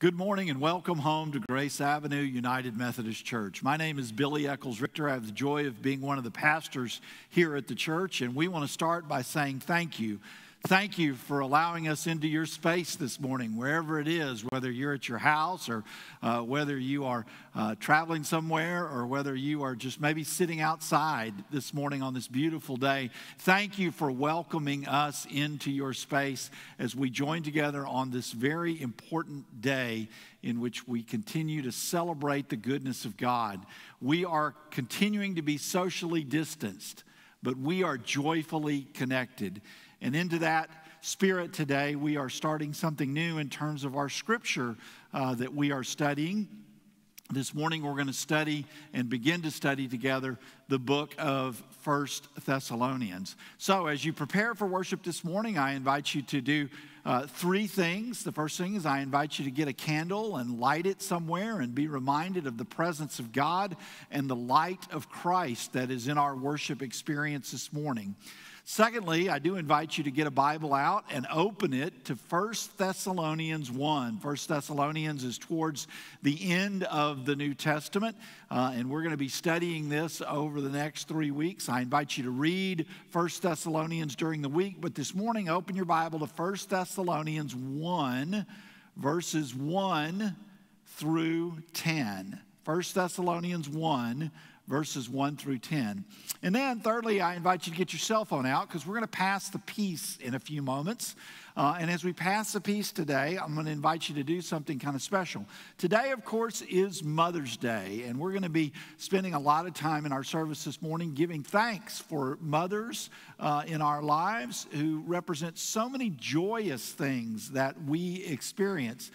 Good morning and welcome home to Grace Avenue United Methodist Church. My name is Billy Echols Richter. I have the joy of being one of the pastors here at the church, and we want to start by saying thank you Thank you for allowing us into your space this morning, wherever it is, whether you're at your house or uh, whether you are uh, traveling somewhere or whether you are just maybe sitting outside this morning on this beautiful day. Thank you for welcoming us into your space as we join together on this very important day in which we continue to celebrate the goodness of God. We are continuing to be socially distanced, but we are joyfully connected. And into that spirit today, we are starting something new in terms of our scripture uh, that we are studying. This morning, we're going to study and begin to study together the book of First Thessalonians. So, as you prepare for worship this morning, I invite you to do uh, three things. The first thing is I invite you to get a candle and light it somewhere and be reminded of the presence of God and the light of Christ that is in our worship experience this morning. Secondly, I do invite you to get a Bible out and open it to 1 Thessalonians 1. 1 Thessalonians is towards the end of the New Testament, uh, and we're going to be studying this over the next three weeks. I invite you to read 1 Thessalonians during the week, but this morning, open your Bible to 1 Thessalonians 1, verses 1 through 10. 1 Thessalonians 1, verses 1 through 10. And then, thirdly, I invite you to get your cell phone out because we're going to pass the peace in a few moments. Uh, and as we pass the peace today, I'm going to invite you to do something kind of special. Today, of course, is Mother's Day, and we're going to be spending a lot of time in our service this morning giving thanks for mothers uh, in our lives who represent so many joyous things that we experience.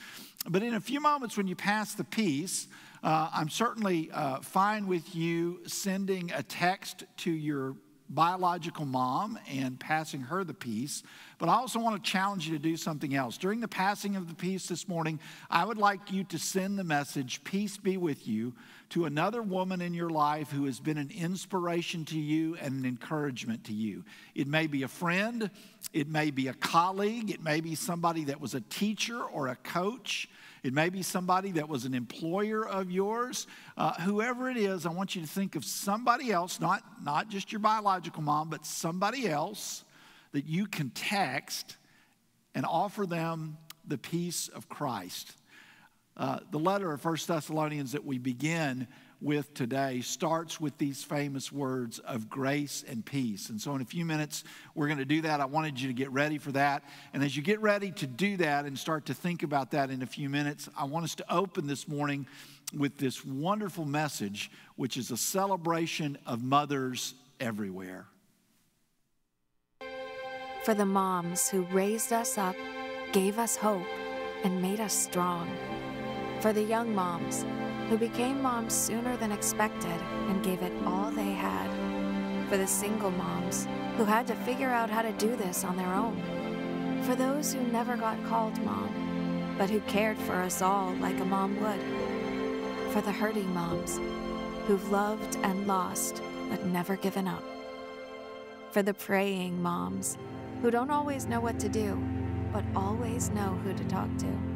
But in a few moments, when you pass the peace, uh, I'm certainly uh, fine with you sending a text to your biological mom and passing her the peace, but I also want to challenge you to do something else. During the passing of the peace this morning, I would like you to send the message, Peace be with you, to another woman in your life who has been an inspiration to you and an encouragement to you. It may be a friend, it may be a colleague, it may be somebody that was a teacher or a coach. It may be somebody that was an employer of yours. Uh, whoever it is, I want you to think of somebody else, not, not just your biological mom, but somebody else that you can text and offer them the peace of Christ. Uh, the letter of First Thessalonians that we begin with today starts with these famous words of grace and peace. And so, in a few minutes, we're going to do that. I wanted you to get ready for that. And as you get ready to do that and start to think about that in a few minutes, I want us to open this morning with this wonderful message, which is a celebration of mothers everywhere. For the moms who raised us up, gave us hope, and made us strong. For the young moms who became moms sooner than expected and gave it all they had. For the single moms who had to figure out how to do this on their own. For those who never got called mom, but who cared for us all like a mom would. For the hurting moms who've loved and lost but never given up. For the praying moms who don't always know what to do, but always know who to talk to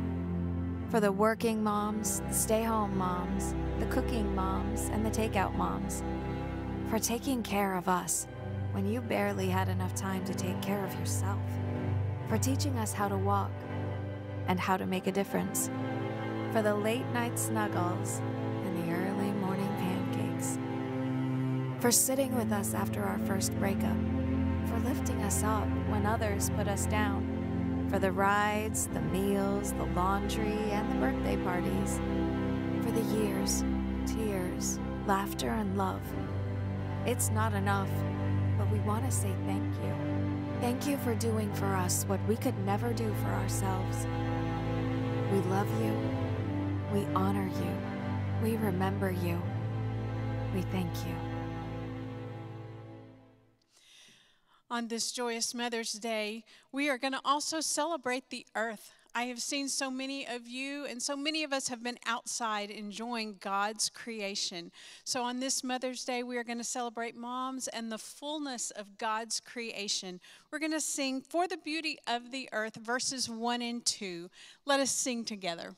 for the working moms, the stay home moms, the cooking moms, and the takeout moms. For taking care of us when you barely had enough time to take care of yourself. For teaching us how to walk and how to make a difference. For the late night snuggles and the early morning pancakes. For sitting with us after our first breakup. For lifting us up when others put us down for the rides, the meals, the laundry, and the birthday parties, for the years, tears, laughter, and love. It's not enough, but we want to say thank you. Thank you for doing for us what we could never do for ourselves. We love you. We honor you. We remember you. We thank you. On this joyous Mother's Day, we are going to also celebrate the earth. I have seen so many of you, and so many of us have been outside enjoying God's creation. So, on this Mother's Day, we are going to celebrate moms and the fullness of God's creation. We're going to sing For the Beauty of the Earth, verses 1 and 2. Let us sing together.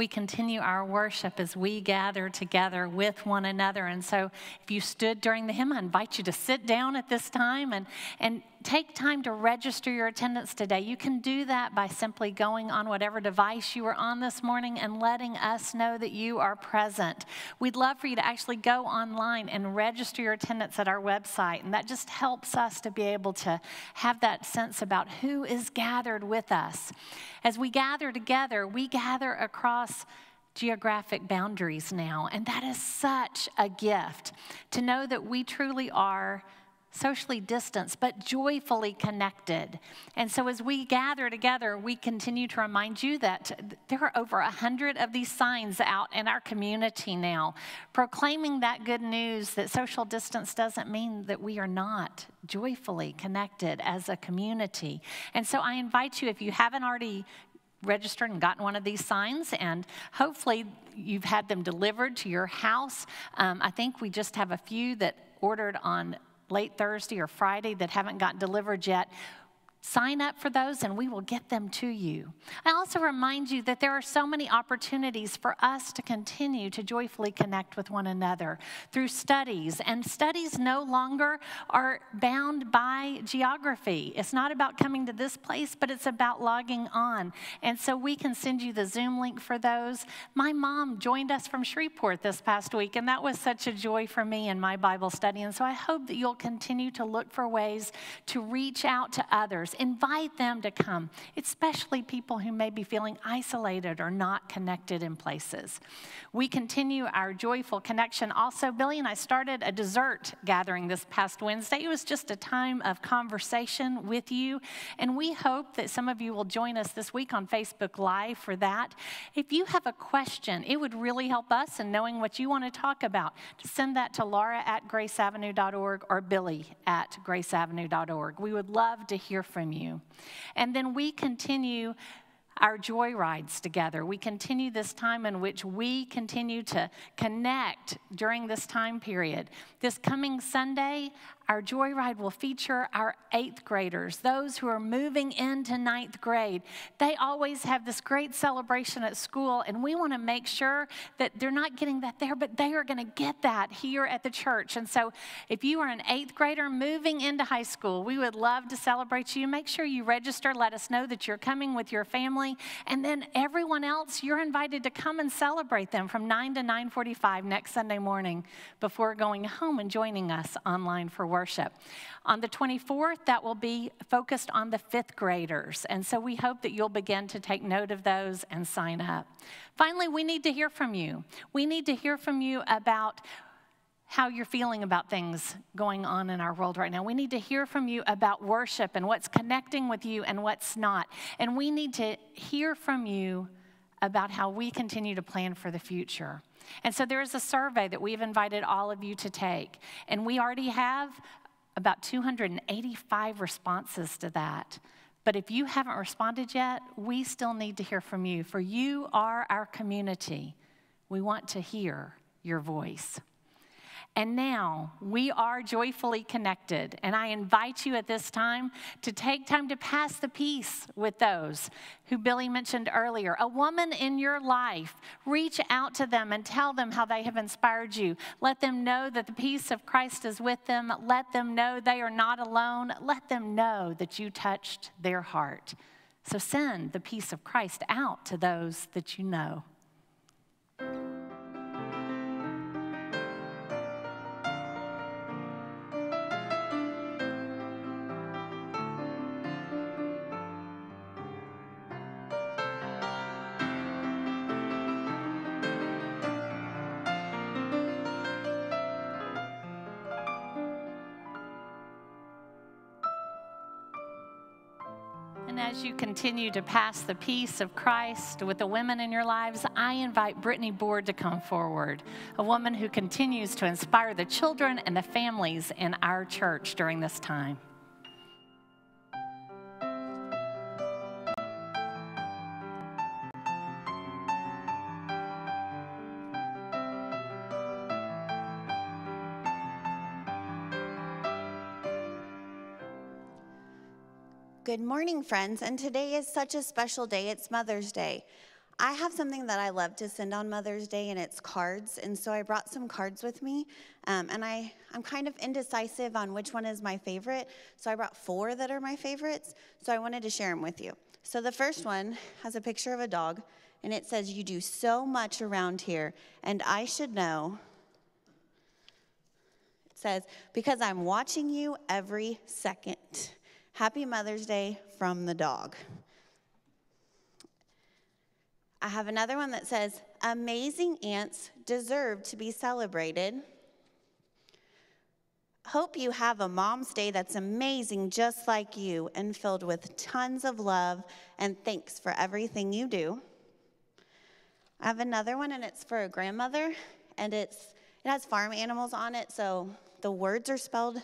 We continue our worship as we gather together with one another. And so, if you stood during the hymn, I invite you to sit down at this time and, and take time to register your attendance today. You can do that by simply going on whatever device you were on this morning and letting us know that you are present. We'd love for you to actually go online and register your attendance at our website, and that just helps us to be able to have that sense about who is gathered with us. As we gather together, we gather across geographic boundaries now, and that is such a gift to know that we truly are socially distanced, but joyfully connected. And so, as we gather together, we continue to remind you that there are over a hundred of these signs out in our community now, proclaiming that good news that social distance doesn't mean that we are not joyfully connected as a community. And so, I invite you, if you haven't already registered and gotten one of these signs, and hopefully you've had them delivered to your house. Um, I think we just have a few that ordered on late Thursday or Friday that haven't gotten delivered yet, Sign up for those and we will get them to you. I also remind you that there are so many opportunities for us to continue to joyfully connect with one another through studies. And studies no longer are bound by geography. It's not about coming to this place, but it's about logging on. And so we can send you the Zoom link for those. My mom joined us from Shreveport this past week, and that was such a joy for me in my Bible study. And so I hope that you'll continue to look for ways to reach out to others others. Invite them to come, especially people who may be feeling isolated or not connected in places. We continue our joyful connection. Also, Billy and I started a dessert gathering this past Wednesday. It was just a time of conversation with you, and we hope that some of you will join us this week on Facebook Live for that. If you have a question, it would really help us in knowing what you want to talk about. Send that to Laura at graceavenue.org or Billy at graceavenue.org. We would love to hear from from you. And then we continue our joy rides together. We continue this time in which we continue to connect during this time period. This coming Sunday, our Joyride will feature our eighth graders, those who are moving into ninth grade. They always have this great celebration at school, and we want to make sure that they're not getting that there, but they are going to get that here at the church. And so, if you are an eighth grader moving into high school, we would love to celebrate you. Make sure you register, let us know that you're coming with your family, and then everyone else, you're invited to come and celebrate them from 9 to 9:45 next Sunday morning before going home and joining us online for work worship. On the 24th, that will be focused on the fifth graders. And so we hope that you'll begin to take note of those and sign up. Finally, we need to hear from you. We need to hear from you about how you're feeling about things going on in our world right now. We need to hear from you about worship and what's connecting with you and what's not. And we need to hear from you about how we continue to plan for the future. And so there is a survey that we've invited all of you to take. And we already have about 285 responses to that. But if you haven't responded yet, we still need to hear from you, for you are our community. We want to hear your voice. And now we are joyfully connected. And I invite you at this time to take time to pass the peace with those who Billy mentioned earlier. A woman in your life, reach out to them and tell them how they have inspired you. Let them know that the peace of Christ is with them. Let them know they are not alone. Let them know that you touched their heart. So send the peace of Christ out to those that you know. Continue to pass the peace of Christ with the women in your lives, I invite Brittany Board to come forward, a woman who continues to inspire the children and the families in our church during this time. Good morning, friends. And today is such a special day. It's Mother's Day. I have something that I love to send on Mother's Day, and it's cards. And so I brought some cards with me. Um, and I, I'm kind of indecisive on which one is my favorite. So I brought four that are my favorites. So I wanted to share them with you. So the first one has a picture of a dog, and it says, You do so much around here, and I should know. It says, Because I'm watching you every second. Happy Mother's Day from the dog. I have another one that says, Amazing aunts deserve to be celebrated. Hope you have a mom's day that's amazing, just like you, and filled with tons of love and thanks for everything you do. I have another one, and it's for a grandmother, and it's it has farm animals on it, so the words are spelled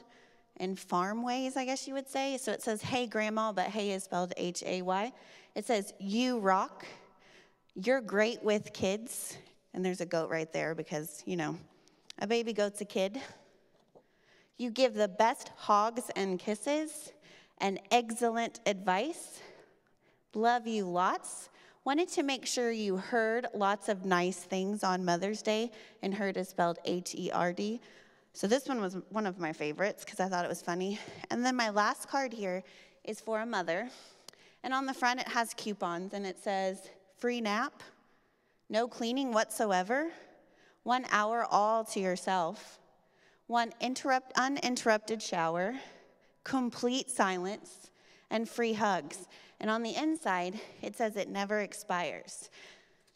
in farm ways, I guess you would say. So it says, Hey, Grandma, but hey is spelled H A Y. It says, You rock. You're great with kids. And there's a goat right there because, you know, a baby goat's a kid. You give the best hogs and kisses and excellent advice. Love you lots. Wanted to make sure you heard lots of nice things on Mother's Day, and heard is spelled H E R D. So this one was one of my favorites because I thought it was funny. And then my last card here is for a mother. And on the front, it has coupons and it says free nap, no cleaning whatsoever, one hour all to yourself, one interrupt, uninterrupted shower, complete silence, and free hugs. And on the inside, it says it never expires.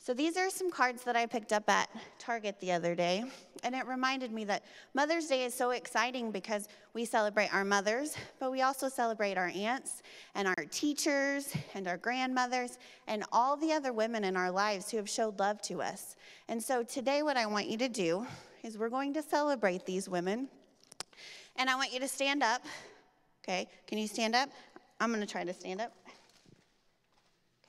So these are some cards that I picked up at Target the other day, and it reminded me that Mother's Day is so exciting because we celebrate our mothers, but we also celebrate our aunts and our teachers and our grandmothers and all the other women in our lives who have showed love to us. And so today what I want you to do is we're going to celebrate these women. And I want you to stand up. Okay, can you stand up? I'm going to try to stand up.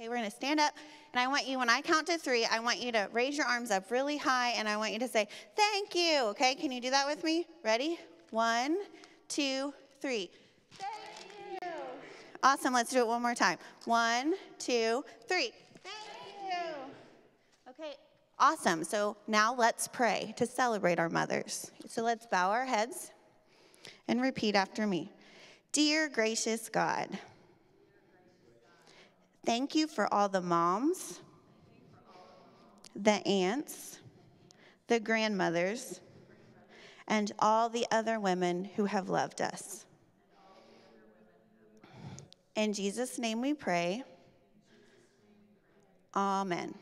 Okay, we're going to stand up and I want you, when I count to three, I want you to raise your arms up really high and I want you to say, Thank you. Okay, can you do that with me? Ready? One, two, three. Thank you. Awesome. Let's do it one more time. One, two, three. Thank you. Okay, awesome. So now let's pray to celebrate our mothers. So let's bow our heads and repeat after me. Dear gracious God, Thank you for all the moms, the aunts, the grandmothers, and all the other women who have loved us. In Jesus' name we pray. Amen.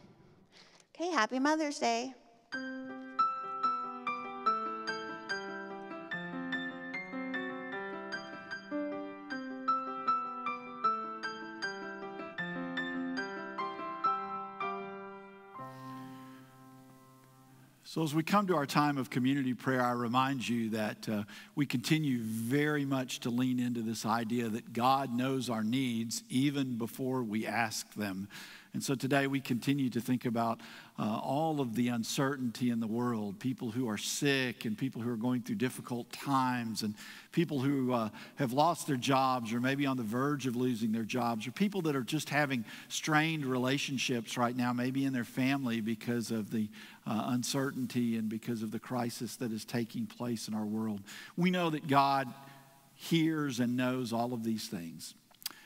Okay, happy Mother's Day. So, as we come to our time of community prayer, I remind you that uh, we continue very much to lean into this idea that God knows our needs even before we ask them. And so today we continue to think about uh, all of the uncertainty in the world people who are sick, and people who are going through difficult times, and people who uh, have lost their jobs or maybe on the verge of losing their jobs, or people that are just having strained relationships right now, maybe in their family because of the uh, uncertainty and because of the crisis that is taking place in our world. We know that God hears and knows all of these things.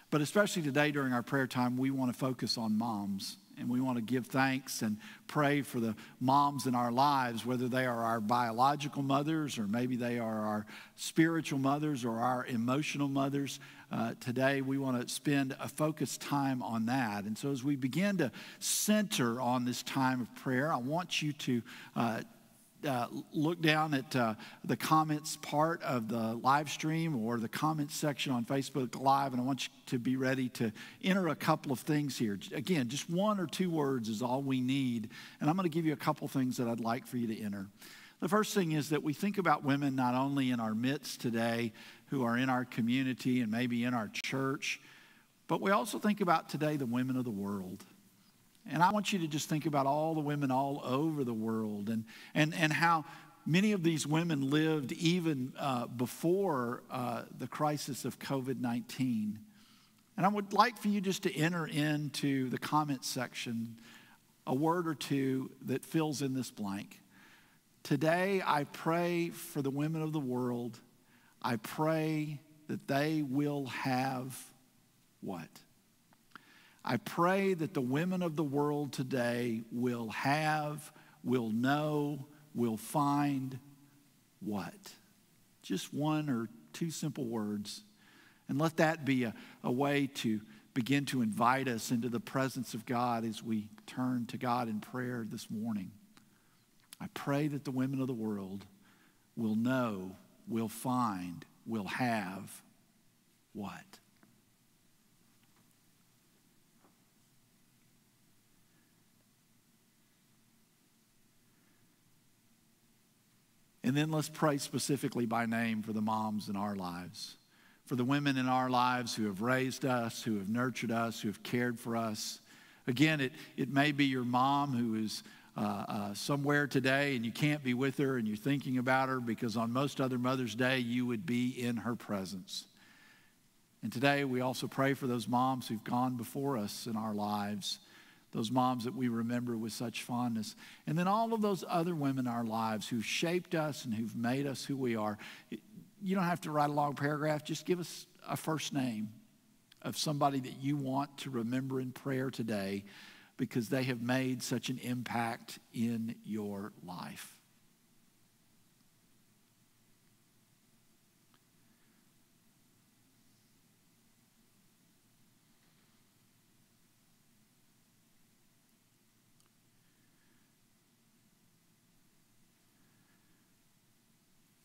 But especially today during our prayer time, we want to focus on moms. And we want to give thanks and pray for the moms in our lives, whether they are our biological mothers or maybe they are our spiritual mothers or our emotional mothers. Uh, today, we want to spend a focused time on that. And so, as we begin to center on this time of prayer, I want you to uh, uh, look down at uh, the comments part of the live stream or the comments section on Facebook Live, and I want you to be ready to enter a couple of things here. Again, just one or two words is all we need, and I'm going to give you a couple things that I'd like for you to enter. The first thing is that we think about women not only in our midst today who are in our community and maybe in our church, but we also think about today the women of the world. And I want you to just think about all the women all over the world and, and, and how many of these women lived even uh, before uh, the crisis of COVID 19. And I would like for you just to enter into the comment section a word or two that fills in this blank. Today, I pray for the women of the world. I pray that they will have what? I pray that the women of the world today will have, will know, will find what? Just one or two simple words. And let that be a, a way to begin to invite us into the presence of God as we turn to God in prayer this morning. I pray that the women of the world will know, will find, will have what? And then let's pray specifically by name for the moms in our lives, for the women in our lives who have raised us, who have nurtured us, who have cared for us. Again, it, it may be your mom who is uh, uh, somewhere today and you can't be with her and you're thinking about her because on most other Mother's Day you would be in her presence. And today we also pray for those moms who've gone before us in our lives those moms that we remember with such fondness. And then all of those other women in our lives who've shaped us and who've made us who we are. You don't have to write a long paragraph, just give us a first name of somebody that you want to remember in prayer today because they have made such an impact in your life.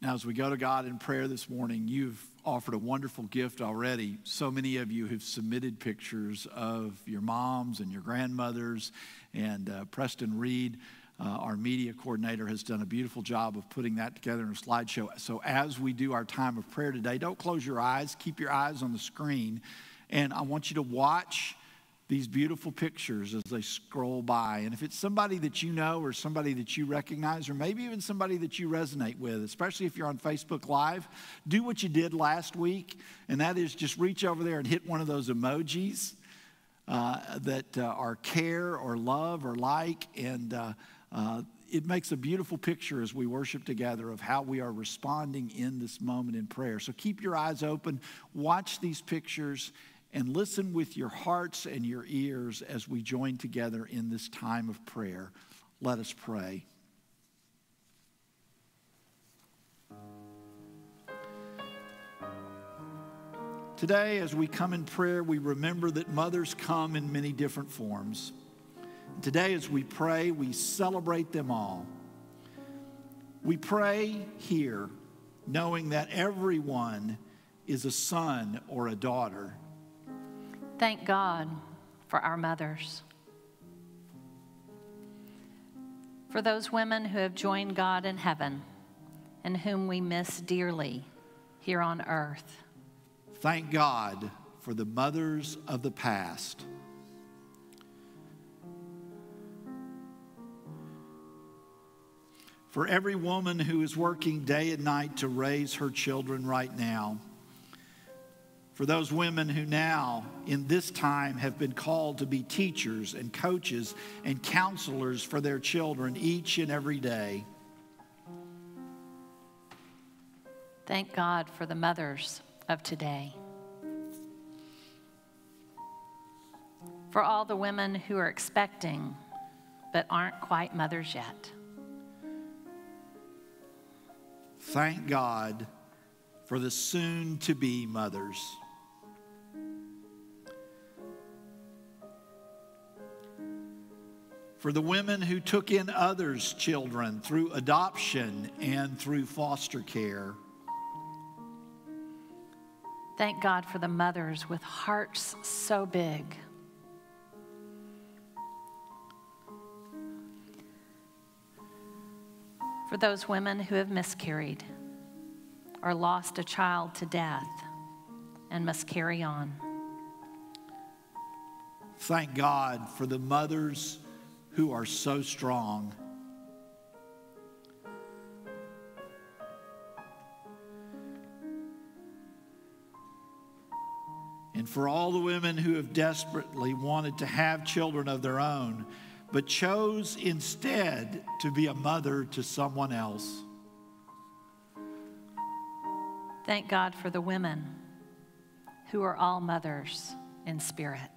Now, as we go to God in prayer this morning, you've offered a wonderful gift already. So many of you have submitted pictures of your moms and your grandmothers, and uh, Preston Reed. Uh, our media coordinator has done a beautiful job of putting that together in a slideshow. So, as we do our time of prayer today, don't close your eyes, keep your eyes on the screen, and I want you to watch these beautiful pictures as they scroll by. And if it's somebody that you know or somebody that you recognize, or maybe even somebody that you resonate with, especially if you're on Facebook Live, do what you did last week, and that is just reach over there and hit one of those emojis uh, that uh, are care or love or like. And uh, uh it makes a beautiful picture as we worship together of how we are responding in this moment in prayer. So keep your eyes open, watch these pictures and listen with your hearts and your ears as we join together in this time of prayer. Let us pray. Today, as we come in prayer, we remember that mothers come in many different forms. Today, as we pray, we celebrate them all. We pray here, knowing that everyone is a son or a daughter Thank God for our mothers. For those women who have joined God in heaven and whom we miss dearly here on earth. Thank God for the mothers of the past. For every woman who is working day and night to raise her children right now. For those women who now, in this time, have been called to be teachers and coaches and counselors for their children each and every day. Thank God for the mothers of today. For all the women who are expecting but aren't quite mothers yet. Thank God for the soon to be mothers. For the women who took in others' children through adoption and through foster care. Thank God for the mothers with hearts so big. For those women who have miscarried or lost a child to death and must carry on. Thank God for the mothers who are so strong. And for all the women who have desperately wanted to have children of their own, but chose instead to be a mother to someone else. Thank God for the women who are all mothers in spirit.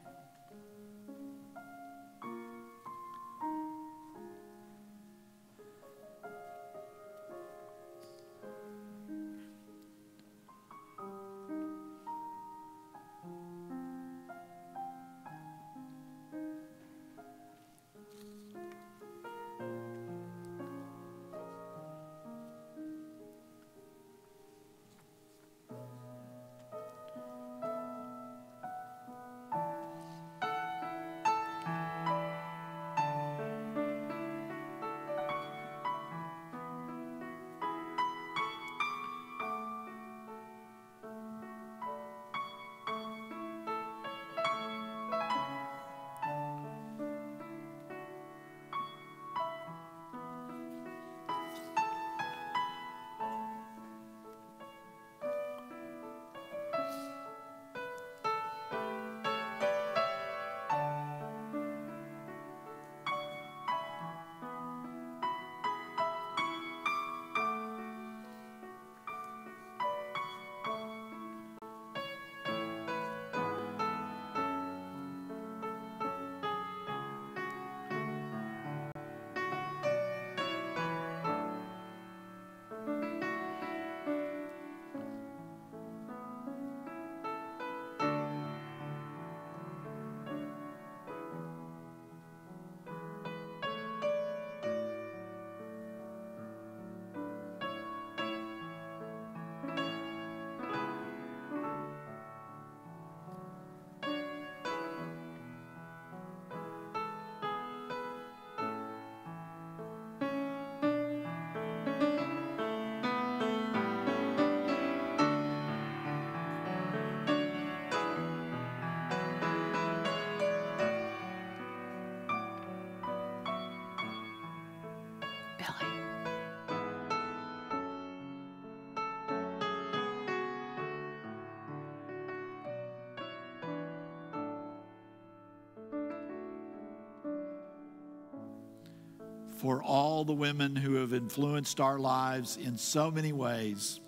For all the women who have influenced our lives in so many ways,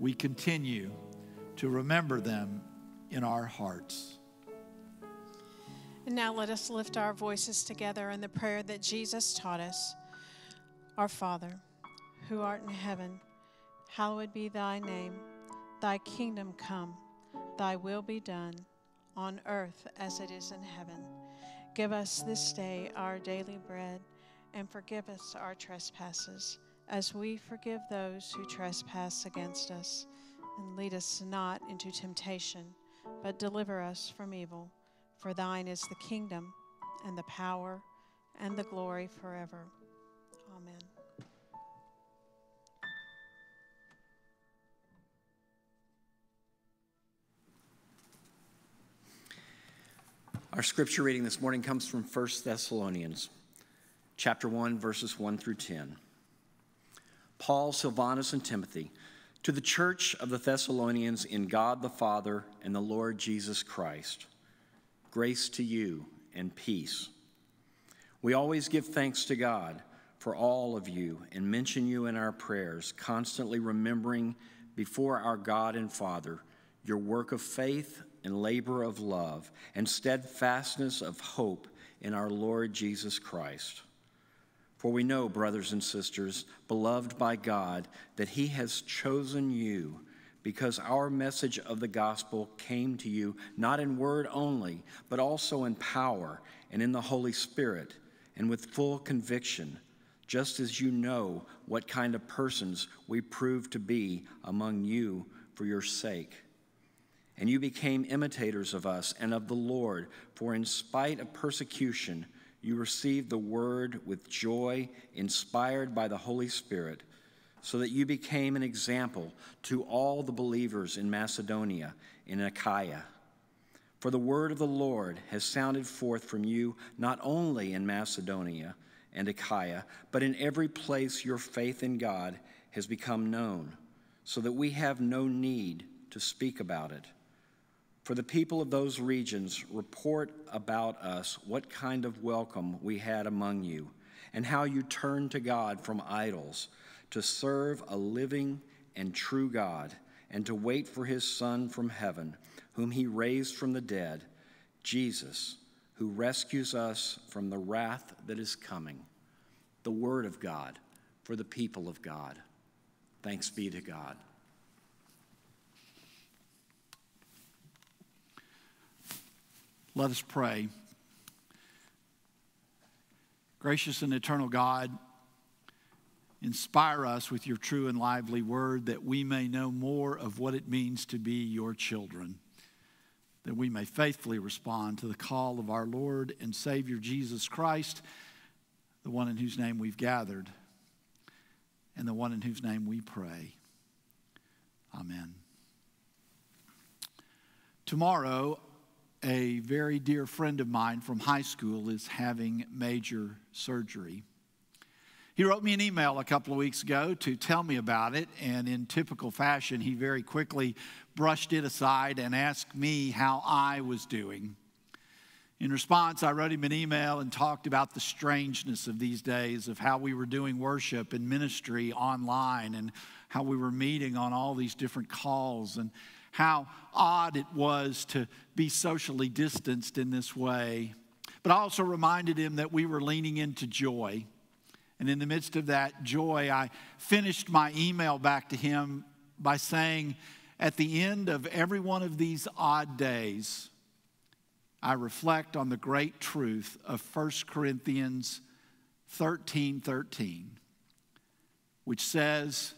we continue to remember them in our hearts. And now let us lift our voices together in the prayer that Jesus taught us. Our Father, who art in heaven, hallowed be thy name. Thy kingdom come, thy will be done, on earth as it is in heaven. Give us this day our daily bread, and forgive us our trespasses, as we forgive those who trespass against us. And lead us not into temptation, but deliver us from evil. For thine is the kingdom, and the power, and the glory forever. Amen. Our scripture reading this morning comes from 1 Thessalonians chapter 1 verses 1 through 10. Paul, Silvanus and Timothy to the church of the Thessalonians in God the Father and the Lord Jesus Christ. Grace to you and peace. We always give thanks to God for all of you and mention you in our prayers, constantly remembering before our God and Father your work of faith and labor of love and steadfastness of hope in our Lord Jesus Christ. For we know, brothers and sisters, beloved by God, that He has chosen you because our message of the gospel came to you not in word only, but also in power and in the Holy Spirit and with full conviction, just as you know what kind of persons we proved to be among you for your sake. And you became imitators of us and of the Lord, for in spite of persecution, you received the word with joy, inspired by the Holy Spirit, so that you became an example to all the believers in Macedonia, in Achaia. For the word of the Lord has sounded forth from you not only in Macedonia and Achaia, but in every place your faith in God has become known, so that we have no need to speak about it. For the people of those regions report about us what kind of welcome we had among you, and how you turned to God from idols to serve a living and true God, and to wait for his Son from heaven, whom he raised from the dead, Jesus, who rescues us from the wrath that is coming. The Word of God for the people of God. Thanks be to God. Let us pray. Gracious and eternal God, inspire us with your true and lively word that we may know more of what it means to be your children, that we may faithfully respond to the call of our Lord and Savior Jesus Christ, the one in whose name we've gathered, and the one in whose name we pray. Amen. Tomorrow, a very dear friend of mine from high school is having major surgery. He wrote me an email a couple of weeks ago to tell me about it, and in typical fashion, he very quickly brushed it aside and asked me how I was doing. In response, I wrote him an email and talked about the strangeness of these days, of how we were doing worship and ministry online, and how we were meeting on all these different calls, and how odd it was to be socially distanced in this way. But I also reminded him that we were leaning into joy. And in the midst of that joy, I finished my email back to him by saying, at the end of every one of these odd days, I reflect on the great truth of 1 Corinthians 13 13, which says,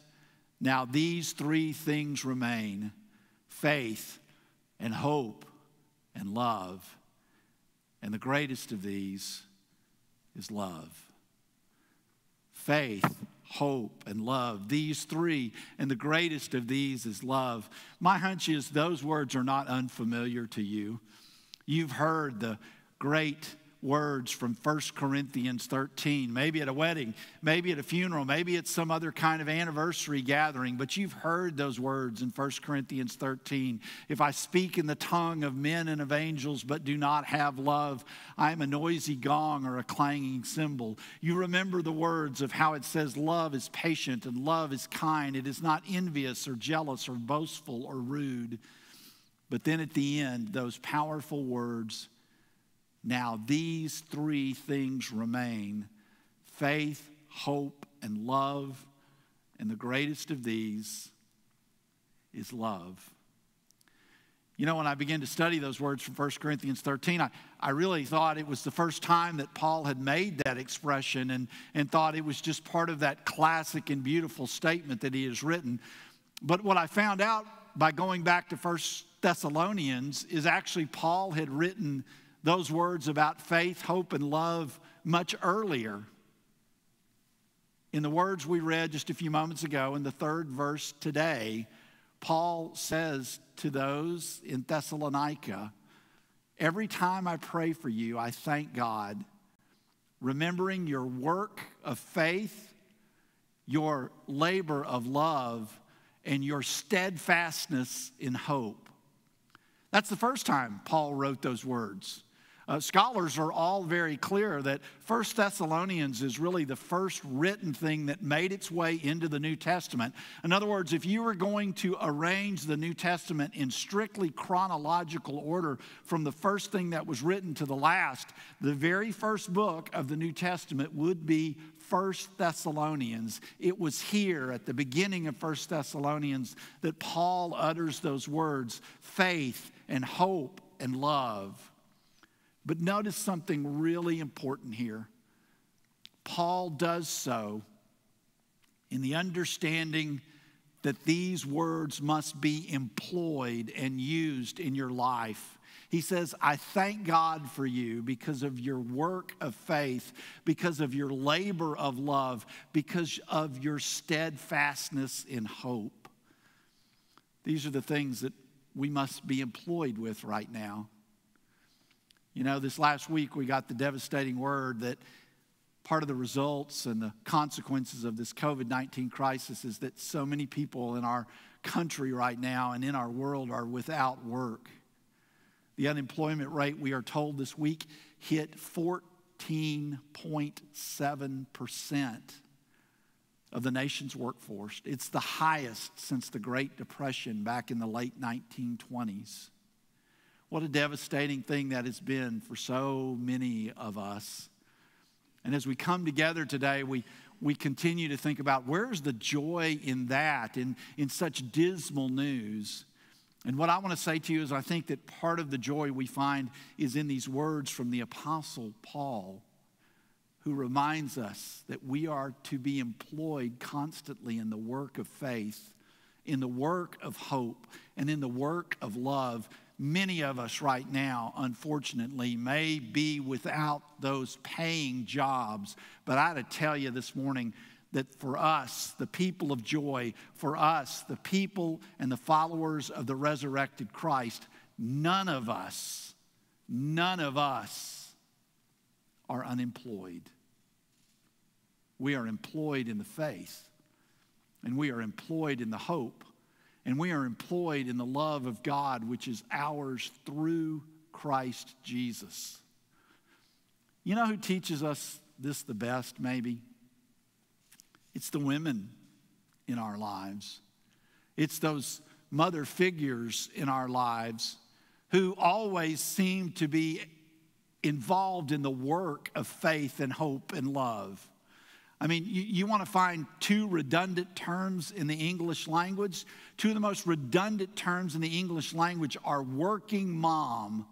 Now these three things remain faith and hope and love. And the greatest of these is love. Faith, hope, and love. These three, and the greatest of these is love. My hunch is those words are not unfamiliar to you. You've heard the great words from 1 Corinthians 13, maybe at a wedding, maybe at a funeral, maybe at some other kind of anniversary gathering, but you've heard those words in 1 Corinthians 13. If I speak in the tongue of men and of angels but do not have love, I am a noisy gong or a clanging cymbal. You remember the words of how it says love is patient and love is kind. It is not envious or jealous or boastful or rude. But then at the end, those powerful words, now, these three things remain faith, hope, and love. And the greatest of these is love. You know, when I began to study those words from 1 Corinthians 13, I, I really thought it was the first time that Paul had made that expression and, and thought it was just part of that classic and beautiful statement that he has written. But what I found out by going back to 1 Thessalonians is actually Paul had written those words about faith, hope, and love much earlier. In the words we read just a few moments ago in the third verse today, Paul says to those in Thessalonica, Every time I pray for you, I thank God, remembering your work of faith, your labor of love, and your steadfastness in hope. That's the first time Paul wrote those words. Uh, scholars are all very clear that First Thessalonians is really the first written thing that made its way into the New Testament. In other words, if you were going to arrange the New Testament in strictly chronological order from the first thing that was written to the last, the very first book of the New Testament would be First Thessalonians. It was here at the beginning of First Thessalonians that Paul utters those words faith and hope and love. But notice something really important here. Paul does so in the understanding that these words must be employed and used in your life. He says, I thank God for you because of your work of faith, because of your labor of love, because of your steadfastness in hope. These are the things that we must be employed with right now. You know, this last week we got the devastating word that part of the results and the consequences of this COVID 19 crisis is that so many people in our country right now and in our world are without work. The unemployment rate, we are told this week, hit 14.7% of the nation's workforce. It's the highest since the Great Depression back in the late 1920s. What a devastating thing that has been for so many of us. And as we come together today, we, we continue to think about where's the joy in that, in, in such dismal news. And what I want to say to you is I think that part of the joy we find is in these words from the Apostle Paul, who reminds us that we are to be employed constantly in the work of faith, in the work of hope, and in the work of love many of us right now, unfortunately, may be without those paying jobs. But I got to tell you this morning that for us, the people of joy, for us, the people and the followers of the resurrected Christ, none of us, none of us are unemployed. We are employed in the faith, and we are employed in the hope and we are employed in the love of God, which is ours through Christ Jesus. You know who teaches us this the best, maybe? It's the women in our lives. It's those mother figures in our lives who always seem to be involved in the work of faith and hope and love. I mean, you, you want to find two redundant terms in the English language? Two of the most redundant terms in the English language are working mom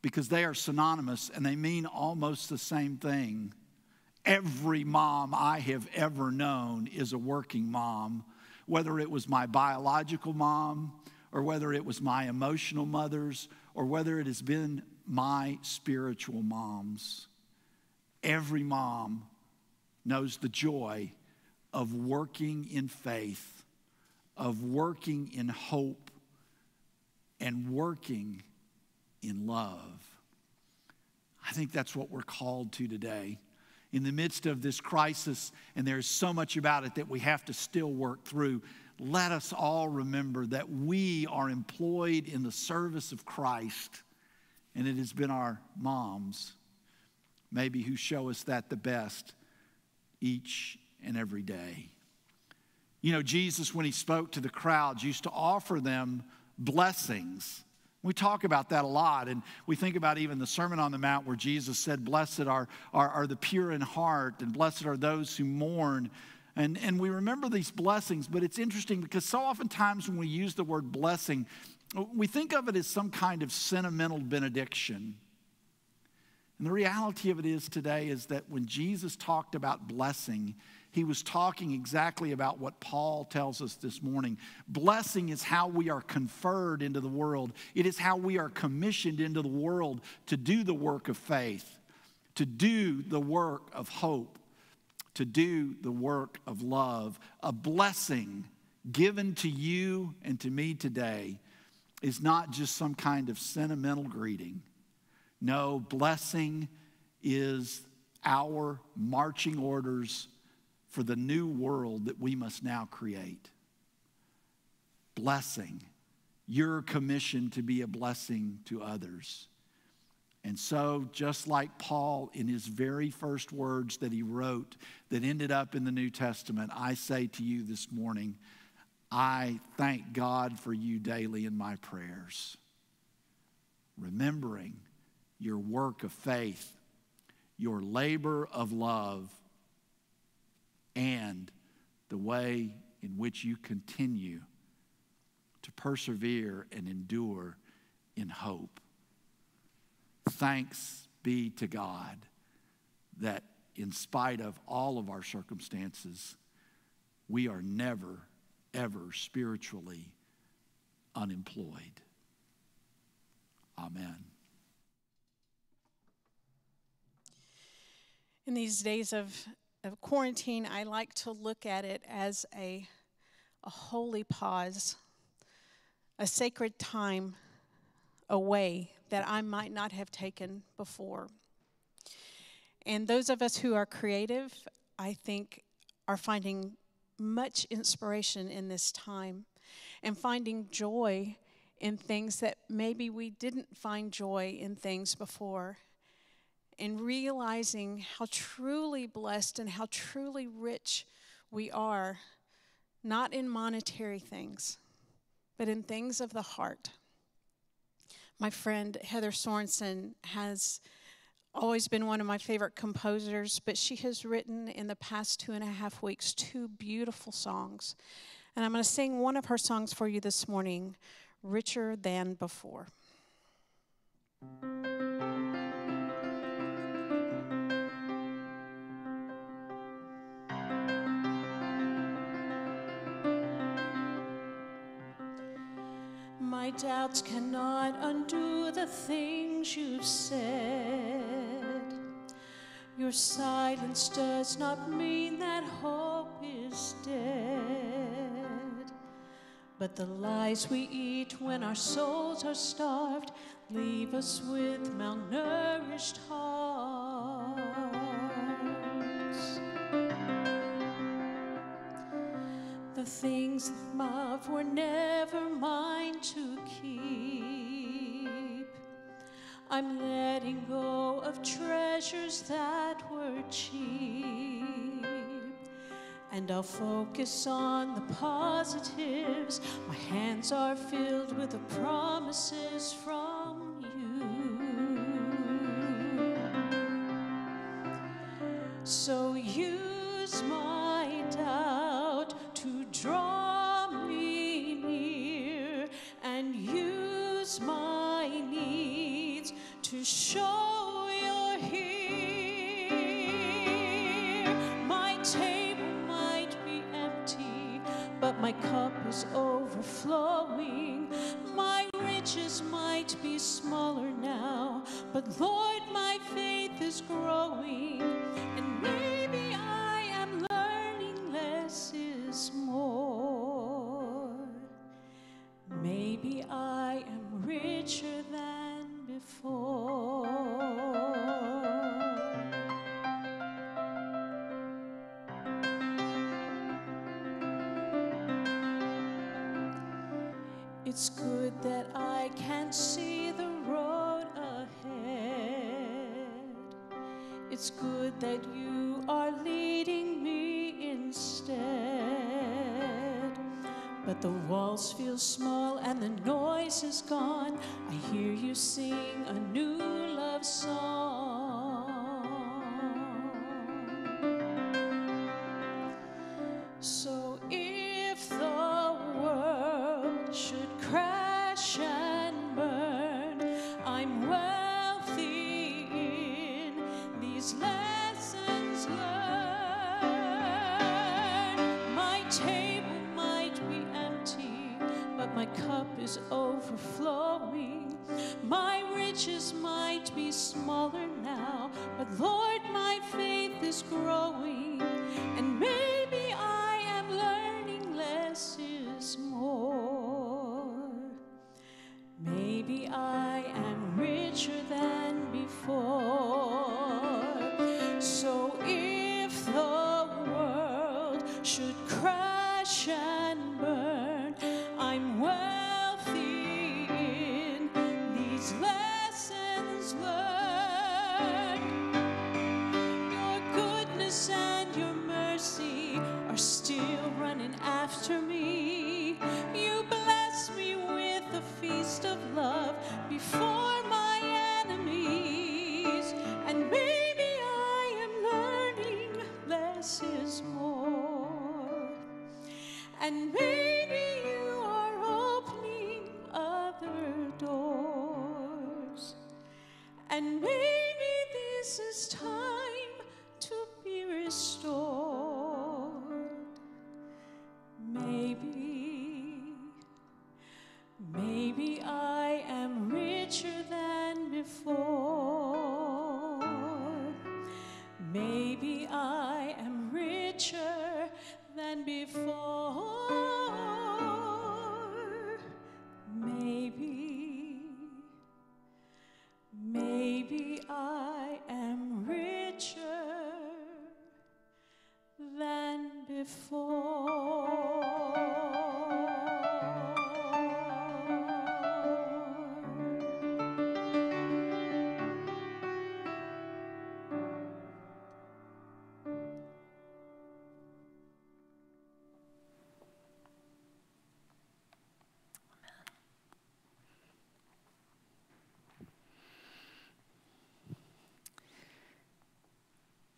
because they are synonymous and they mean almost the same thing. Every mom I have ever known is a working mom, whether it was my biological mom or whether it was my emotional mothers or whether it has been my spiritual moms. Every mom knows the joy of working in faith, of working in hope, and working in love. I think that's what we're called to today. In the midst of this crisis, and there's so much about it that we have to still work through, let us all remember that we are employed in the service of Christ. And it has been our moms, maybe, who show us that the best each and every day. You know, Jesus, when he spoke to the crowds, used to offer them blessings. We talk about that a lot, and we think about even the Sermon on the Mount where Jesus said, Blessed are, are, are the pure in heart, and blessed are those who mourn. And, and we remember these blessings, but it's interesting because so oftentimes when we use the word blessing, we think of it as some kind of sentimental benediction. And the reality of it is today is that when Jesus talked about blessing, he was talking exactly about what Paul tells us this morning. Blessing is how we are conferred into the world, it is how we are commissioned into the world to do the work of faith, to do the work of hope, to do the work of love, a blessing given to you and to me today is not just some kind of sentimental greeting. No, blessing is our marching orders for the new world that we must now create. Blessing. Your commission to be a blessing to others. And so, just like Paul in his very first words that he wrote that ended up in the New Testament, I say to you this morning, I thank God for you daily in my prayers. Remembering your work of faith, your labor of love, and the way in which you continue to persevere and endure in hope. Thanks be to God that in spite of all of our circumstances, we are never, ever spiritually unemployed. Amen. In these days of, of quarantine, I like to look at it as a, a holy pause, a sacred time away that I might not have taken before. And those of us who are creative, I think, are finding much inspiration in this time and finding joy in things that maybe we didn't find joy in things before. And realizing how truly blessed and how truly rich we are, not in monetary things, but in things of the heart. My friend Heather Sorenson has always been one of my favorite composers, but she has written in the past two and a half weeks two beautiful songs. And I'm going to sing one of her songs for you this morning Richer Than Before. My doubts cannot undo the things you've said. Your silence does not mean that hope is dead. But the lies we eat when our souls are starved leave us with malnourished hearts. I'm letting go of treasures that were cheap. And I'll focus on the positives. My hands are filled with the promises from you. So but Lord, my faith is growing. And maybe I am learning less is more. Maybe I am richer than before. It's good that I can see It's good that you are leading me instead. But the walls feel small and the noise is gone. I hear you sing a new love song. This is time to be restored.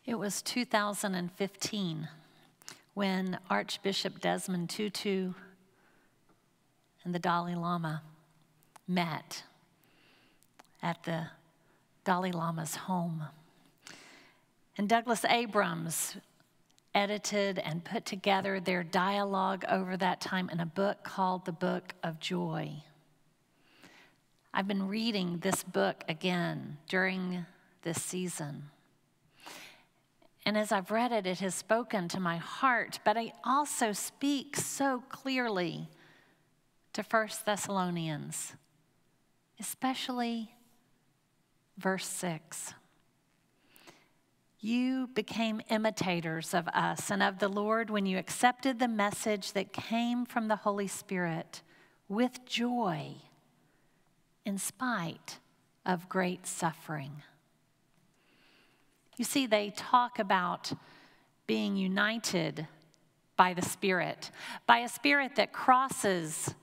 It was 2015 when Archbishop Desmond Tutu and the Dalai Lama met at the Dalai Lama's home. And Douglas Abrams edited and put together their dialogue over that time in a book called The Book of Joy. I've been reading this book again during this season. And as I've read it, it has spoken to my heart, but I also speak so clearly to First Thessalonians, especially verse 6. You became imitators of us and of the Lord when you accepted the message that came from the Holy Spirit with joy in spite of great suffering. You see, they talk about being united by the Spirit, by a Spirit that crosses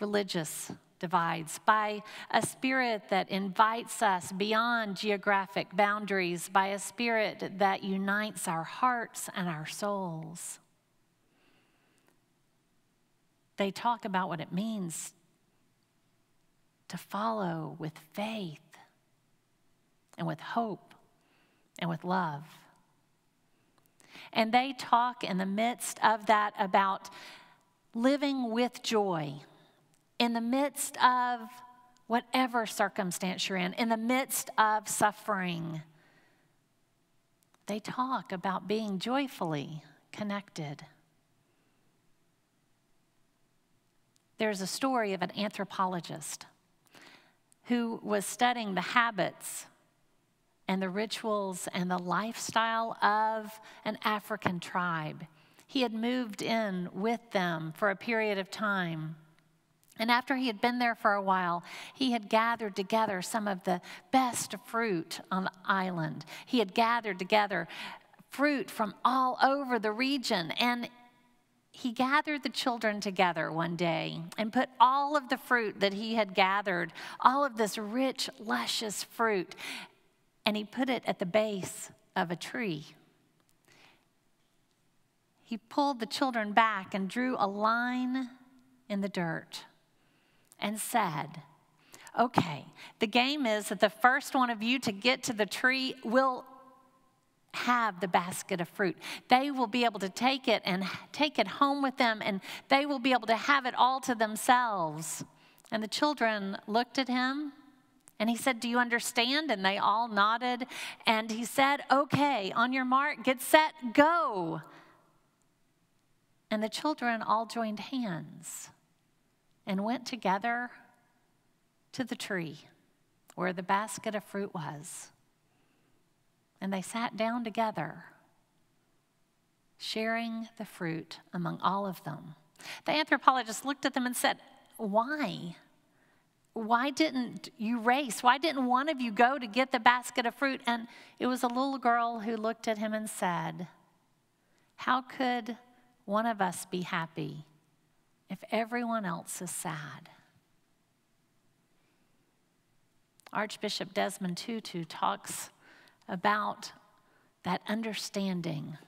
religious divides, by a Spirit that invites us beyond geographic boundaries, by a Spirit that unites our hearts and our souls. They talk about what it means to follow with faith and with hope and with love. And they talk in the midst of that about living with joy in the midst of whatever circumstance you're in, in the midst of suffering. They talk about being joyfully connected. There's a story of an anthropologist who was studying the habits and the rituals and the lifestyle of an African tribe. He had moved in with them for a period of time. And after he had been there for a while, he had gathered together some of the best fruit on the island. He had gathered together fruit from all over the region. And he gathered the children together one day and put all of the fruit that he had gathered, all of this rich, luscious fruit, and he put it at the base of a tree. He pulled the children back and drew a line in the dirt and said, Okay, the game is that the first one of you to get to the tree will have the basket of fruit. They will be able to take it and take it home with them, and they will be able to have it all to themselves. And the children looked at him and he said, Do you understand? And they all nodded. And he said, Okay, on your mark, get set, go. And the children all joined hands and went together to the tree where the basket of fruit was. And they sat down together, sharing the fruit among all of them. The anthropologist looked at them and said, Why? Why didn't you race? Why didn't one of you go to get the basket of fruit? And it was a little girl who looked at him and said, How could one of us be happy if everyone else is sad? Archbishop Desmond Tutu talks about that understanding.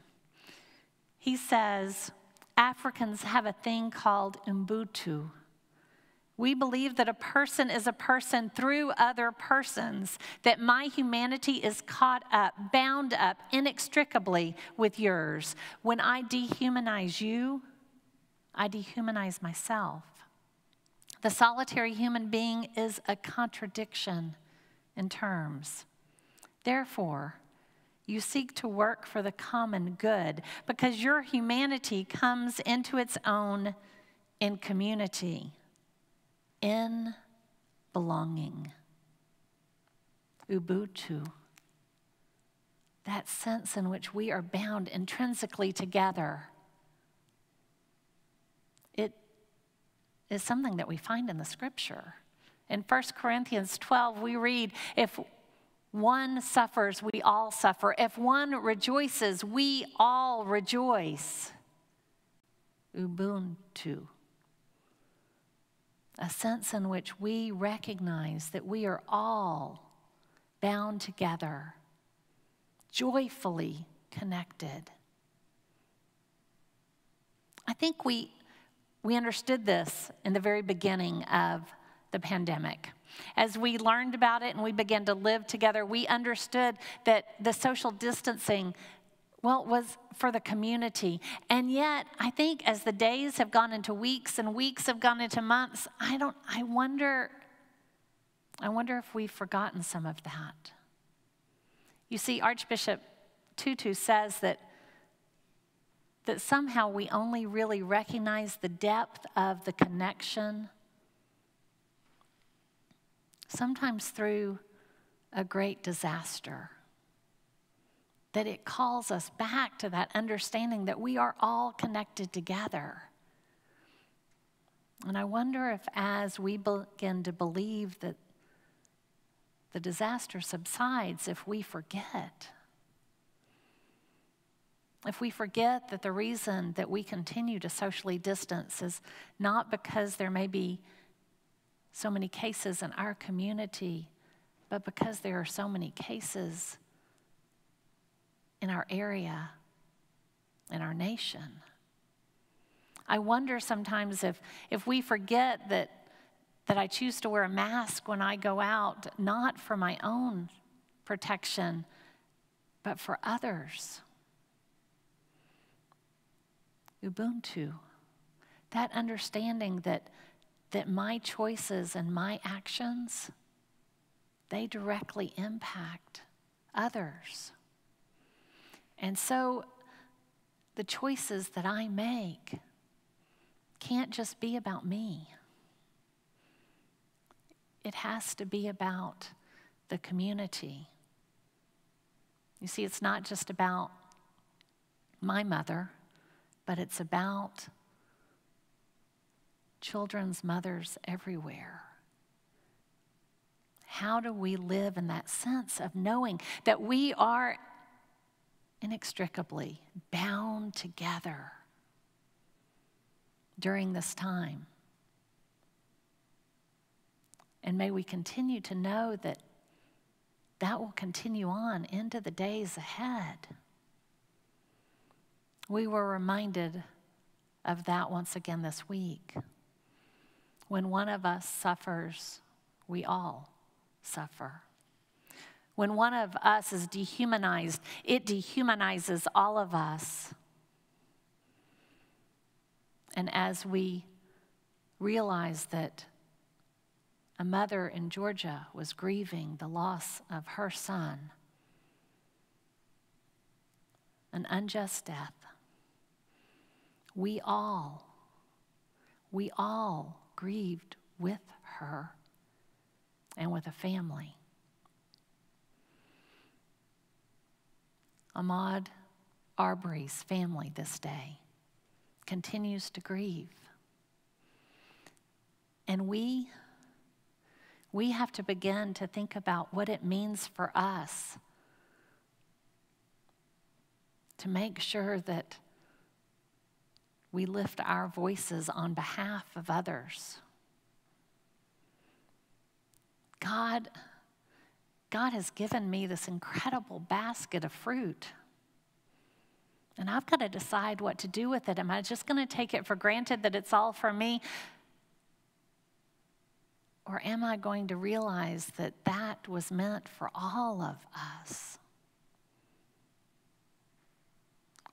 He says Africans have a thing called Ubuntu, We believe that a person is a person through other persons, that my humanity is caught up, bound up inextricably with yours. When I dehumanize you, I dehumanize myself. The solitary human being is a contradiction in terms. Therefore, you seek to work for the common good because your humanity comes into its own in community in belonging. Ubuntu. That sense in which we are bound intrinsically together. It is something that we find in the scripture. In 1 Corinthians 12, we read, If one suffers, we all suffer. If one rejoices, we all rejoice. Ubuntu a sense in which we recognize that we are all bound together, joyfully connected. I think we, we understood this in the very beginning of the pandemic. As we learned about it and we began to live together, we understood that the social distancing well, it was for the community. And yet, I think as the days have gone into weeks and weeks have gone into months, I don't, I wonder, I wonder if we've forgotten some of that. You see, Archbishop Tutu says that, that somehow we only really recognize the depth of the connection sometimes through a great disaster that it calls us back to that understanding that we are all connected together. And I wonder if, as we begin to believe that the disaster subsides, if we forget. If we forget that the reason that we continue to socially distance is not because there may be so many cases in our community, but because there are so many cases in our area, in our nation. I wonder sometimes if, if we forget that, that I choose to wear a mask when I go out, not for my own protection, but for others. Ubuntu, that understanding that, that my choices and my actions, they directly impact others. And so the choices that I make can't just be about me. It has to be about the community. You see, it's not just about my mother, but it's about children's mothers everywhere. How do we live in that sense of knowing that we are inextricably bound together during this time. And may we continue to know that that will continue on into the days ahead. We were reminded of that once again this week. When one of us suffers, we all suffer. When one of us is dehumanized, it dehumanizes all of us. And as we realize that a mother in Georgia was grieving the loss of her son, an unjust death, we all, we all grieved with her and with a family. Ahmaud Arbery's family this day continues to grieve. And we, we have to begin to think about what it means for us to make sure that we lift our voices on behalf of others. God God has given me this incredible basket of fruit. And I've got to decide what to do with it. Am I just going to take it for granted that it's all for me? Or am I going to realize that that was meant for all of us?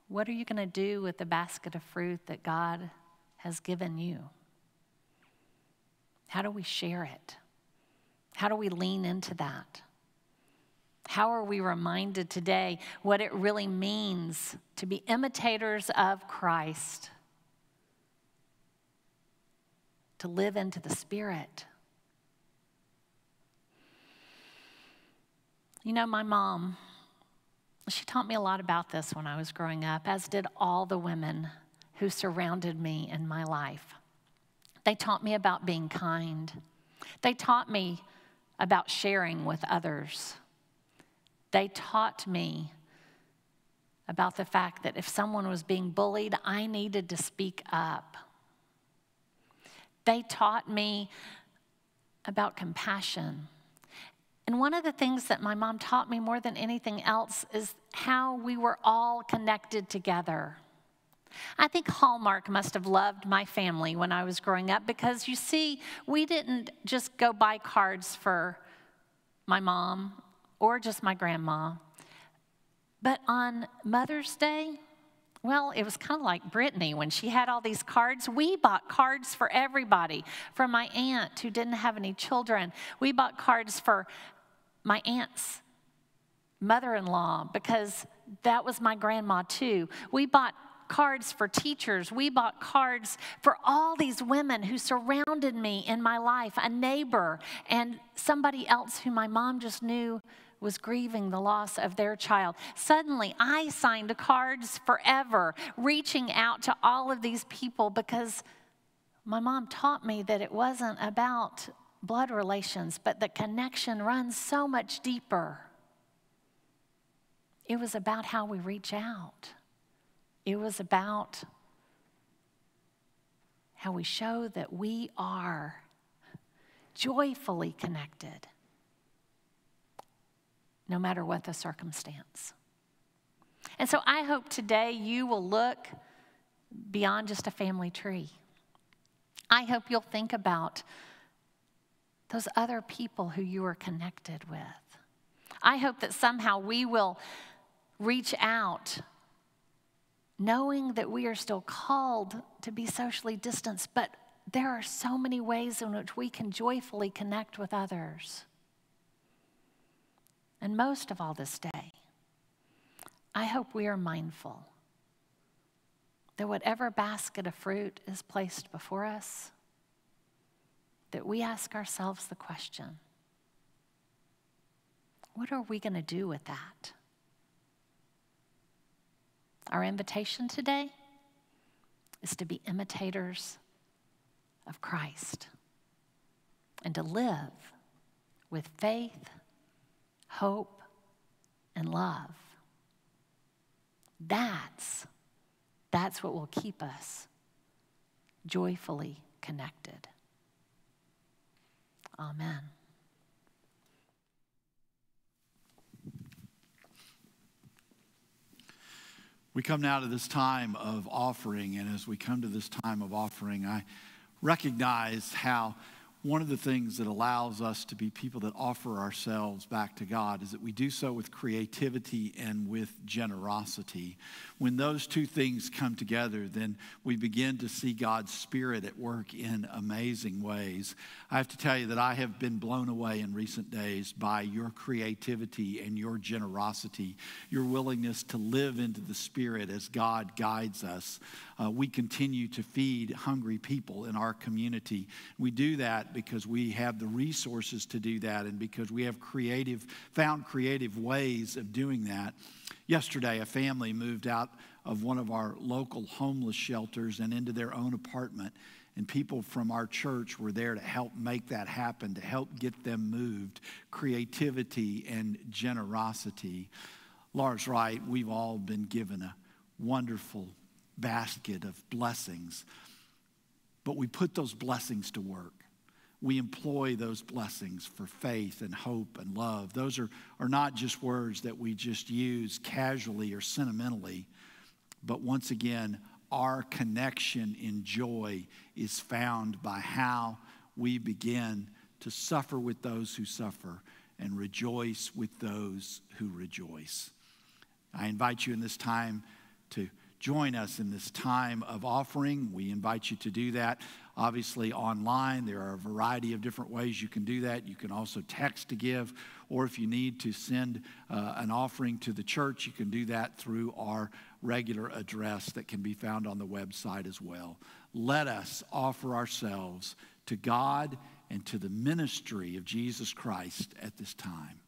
What are you going to do with the basket of fruit that God has given you? How do we share it? How do we lean into that? How are we reminded today what it really means to be imitators of Christ? To live into the Spirit. You know, my mom, she taught me a lot about this when I was growing up, as did all the women who surrounded me in my life. They taught me about being kind. They taught me about sharing with others. They taught me about the fact that if someone was being bullied, I needed to speak up. They taught me about compassion. And one of the things that my mom taught me more than anything else is how we were all connected together. I think Hallmark must have loved my family when I was growing up because you see, we didn't just go buy cards for my mom or just my grandma. But on Mother's Day, well, it was kind of like Brittany when she had all these cards. We bought cards for everybody. For my aunt who didn't have any children, we bought cards for my aunt's mother in law because that was my grandma too. We bought cards for teachers. We bought cards for all these women who surrounded me in my life, a neighbor, and somebody else who my mom just knew was grieving the loss of their child. Suddenly, I signed cards forever, reaching out to all of these people because my mom taught me that it wasn't about blood relations, but the connection runs so much deeper. It was about how we reach out. It was about how we show that we are joyfully connected, no matter what the circumstance. And so I hope today you will look beyond just a family tree. I hope you'll think about those other people who you are connected with. I hope that somehow we will reach out knowing that we are still called to be socially distanced, but there are so many ways in which we can joyfully connect with others. And most of all this day, I hope we are mindful that whatever basket of fruit is placed before us, that we ask ourselves the question what are we going to do with that? Our invitation today is to be imitators of Christ and to live with faith, hope, and love. That's, that's what will keep us joyfully connected. Amen. We come now to this time of offering, and as we come to this time of offering, I recognize how one of the things that allows us to be people that offer ourselves back to God is that we do so with creativity and with generosity. When those two things come together, then we begin to see God's Spirit at work in amazing ways. I have to tell you that I have been blown away in recent days by your creativity and your generosity, your willingness to live into the Spirit as God guides us. Uh, we continue to feed hungry people in our community. We do that because we have the resources to do that and because we have creative, found creative ways of doing that. Yesterday, a family moved out of one of our local homeless shelters and into their own apartment. And people from our church were there to help make that happen, to help get them moved. Creativity and generosity. Lars right, we've all been given a wonderful basket of blessings, but we put those blessings to work we employ those blessings for faith and hope and love. Those are, are not just words that we just use casually or sentimentally, but once again, our connection in joy is found by how we begin to suffer with those who suffer and rejoice with those who rejoice. I invite you in this time to join us in this time of offering. We invite you to do that. Obviously, online, there are a variety of different ways you can do that. You can also text to give, or if you need to send uh, an offering to the church, you can do that through our regular address that can be found on the website as well. Let us offer ourselves to God and to the ministry of Jesus Christ at this time.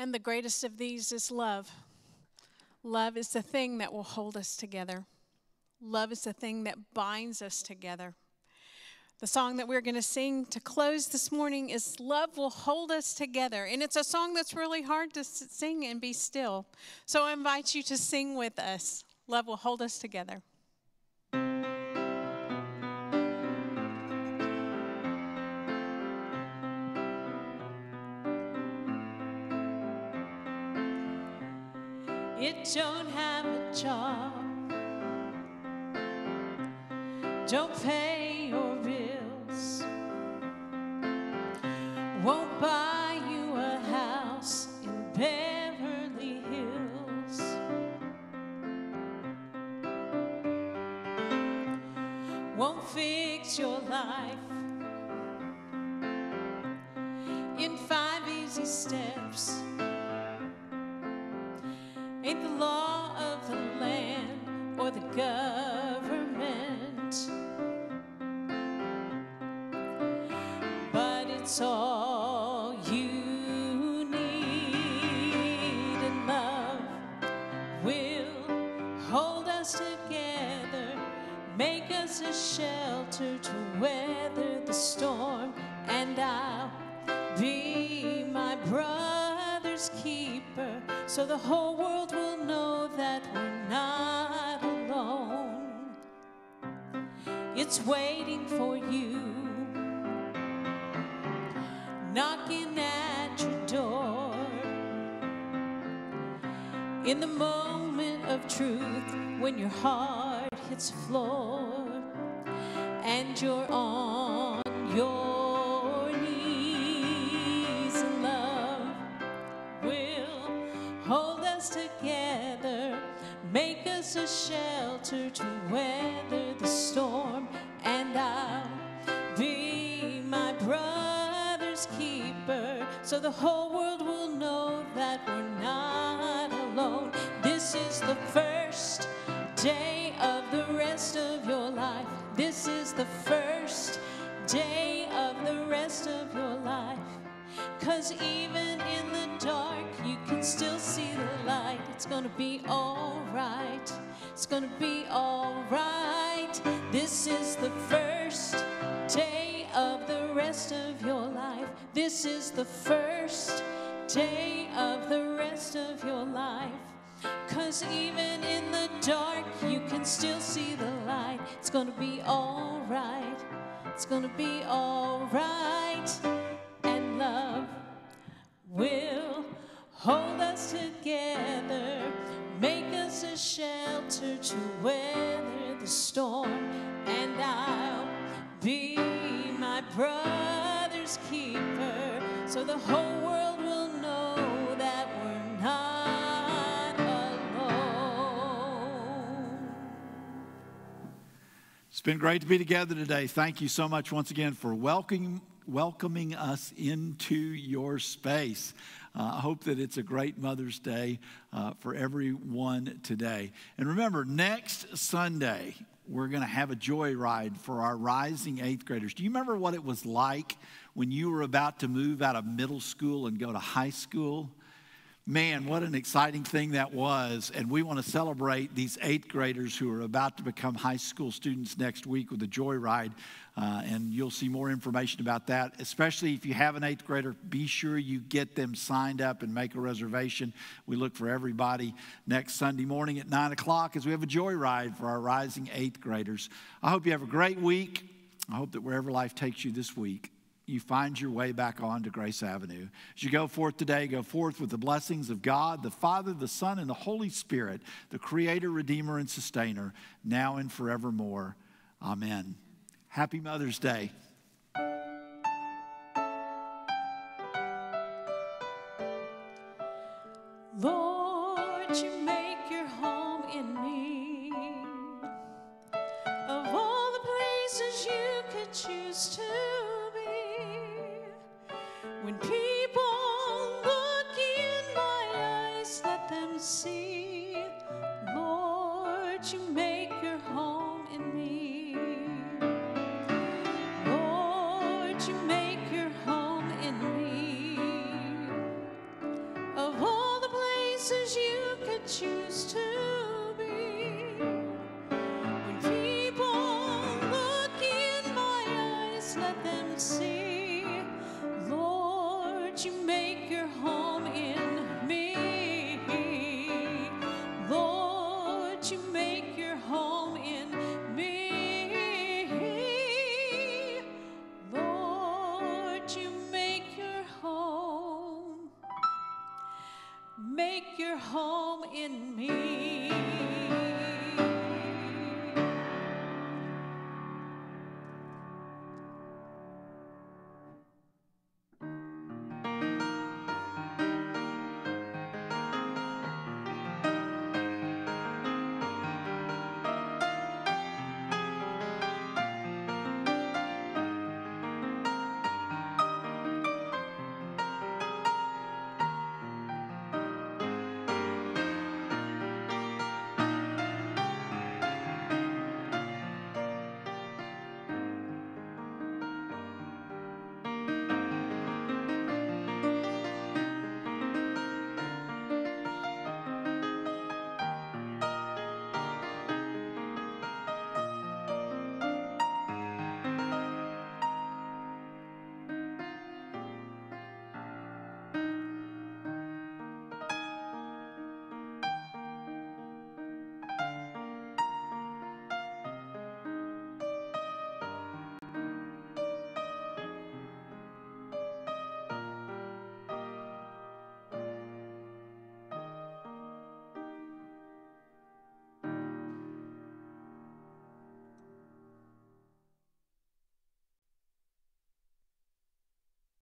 And the greatest of these is love. Love is the thing that will hold us together. Love is the thing that binds us together. The song that we're going to sing to close this morning is Love Will Hold Us Together. And it's a song that's really hard to sing and be still. So I invite you to sing with us. Love will hold us together. Don't have a job, don't pay your bills, won't buy the whole world will know that we're not alone. It's waiting for you, knocking at your door. In the moment of truth, when your heart hits the floor the whole world will know that we're not alone. This is the first day of the rest of your life. This is the first day of the rest of your life. Cause even in the dark, you can still see the light. It's gonna be alright. Day of the rest of your life. Cause even in the dark, you can still see the light. It's gonna be alright. It's gonna be alright. And love will hold us together, make us a shelter to weather the storm. And I'll be my brother's keeper, so the whole world It's been great to be together today. Thank you so much once again for welcoming, welcoming us into your space. Uh, I hope that it's a great Mother's Day uh, for everyone today. And remember, next Sunday, we're going to have a joyride for our rising eighth graders. Do you remember what it was like when you were about to move out of middle school and go to high school? Man, what an exciting thing that was. And we want to celebrate these eighth graders who are about to become high school students next week with a joyride. Uh, and you'll see more information about that, especially if you have an eighth grader. Be sure you get them signed up and make a reservation. We look for everybody next Sunday morning at 9 o'clock as we have a joyride for our rising eighth graders. I hope you have a great week. I hope that wherever life takes you this week, you find your way back on to Grace Avenue. As you go forth today, go forth with the blessings of God, the Father, the Son, and the Holy Spirit, the Creator, Redeemer, and Sustainer, now and forevermore. Amen. Happy Mother's Day. Lord, you